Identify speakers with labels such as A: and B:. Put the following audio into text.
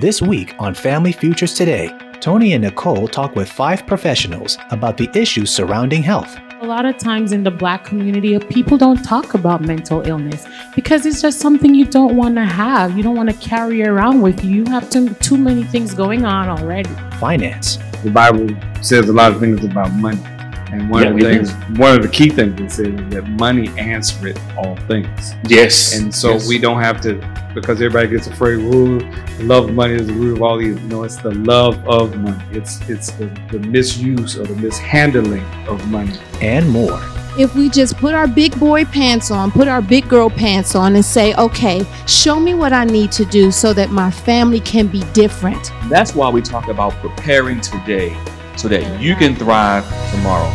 A: This week on Family Futures Today, Tony and Nicole talk with five professionals about the issues surrounding health.
B: A lot of times in the black community, people don't talk about mental illness because it's just something you don't want to have. You don't want to carry around with you. You have too, too many things going on already.
A: Finance.
C: The Bible says a lot of things about money. And one
D: Yeah,
C: of the
D: it
C: things, one of the key things is that money answers all things.
D: Yes.
C: And so
D: Yes.
C: we don't have to, because everybody gets afraid, ooh, the love of money is the root of all these. No, it's the love of money. It's it's the, the misuse or the mishandling of money.
A: and more.
E: if we just put our big boy pants on, put our big girl pants on, and say, okay, show me what I need to do so that my family can be different.
D: That's why we talk about preparing today so that you can thrive tomorrow.